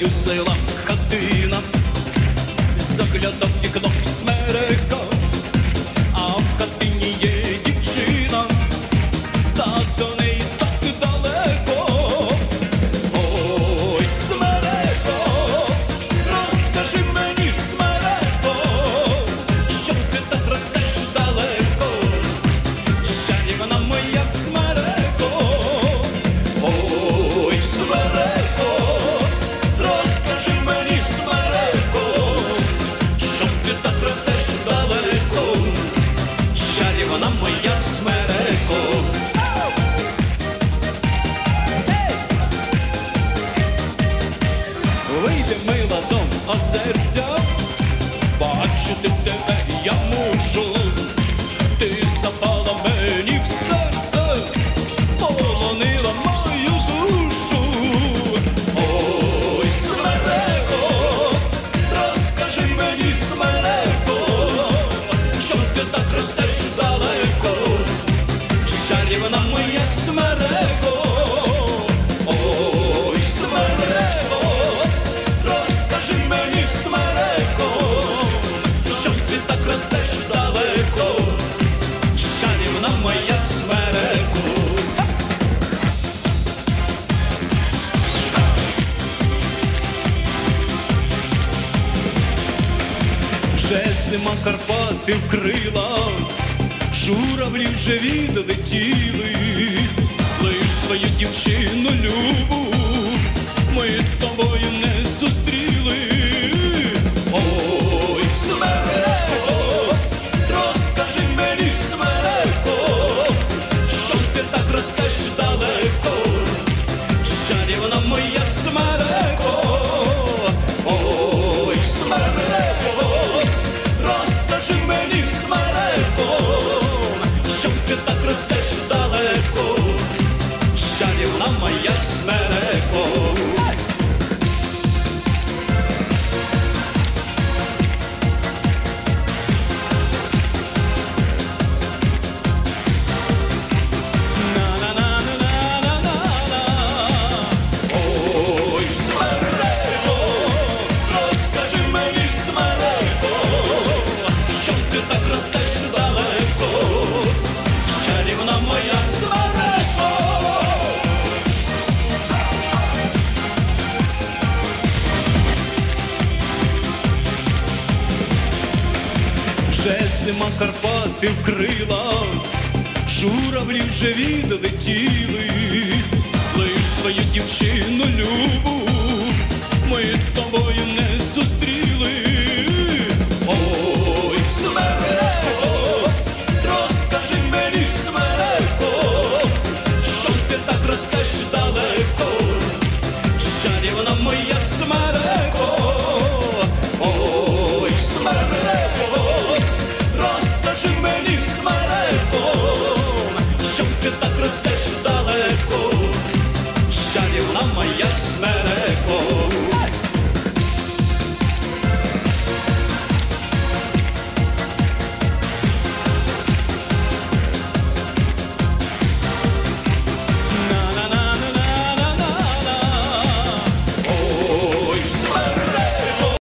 сила хатина, заглядав. вже зима Карпати вкрила, журавлі вже відлетіли, лиш свою дівчину люб. вже зима Карпати вкрила, журавлі вже відлетіли, лиш свою дівчину любу.